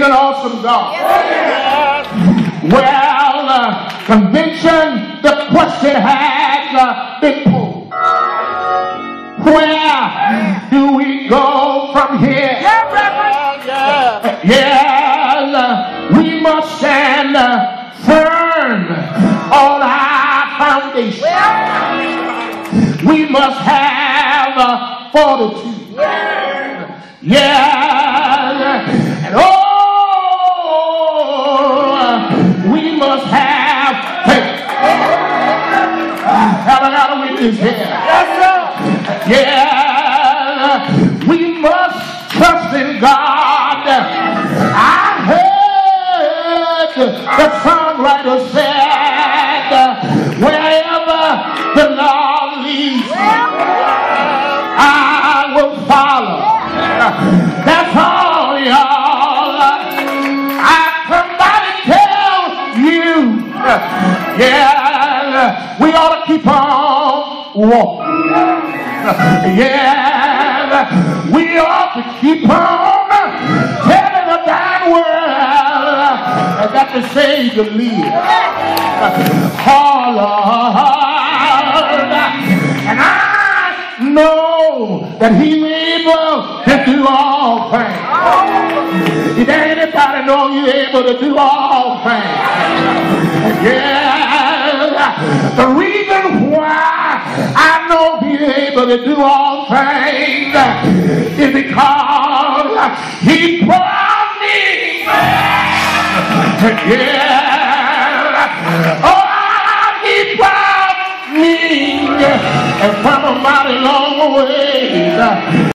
He's an awesome God. Well, uh, convention, the question has uh, been posed. Where do we go from here? Yes, uh, we must stand uh, firm on our foundation. We must have uh, fortitude. Yes, I got a witness? Yeah, we must trust in God. I heard the songwriter said, wherever the Lord leads, I will follow. That's all, y'all. I come by to tell you, yeah, we ought to keep on walking. Yeah, we ought to keep on telling the dying world that the Savior lives. Lord. And I know that He's able to do all things. If anybody know you're able to do all things. Yeah, Know He's able to do all things is because He promised. Yeah. Oh, He promised me. And from a mighty long way.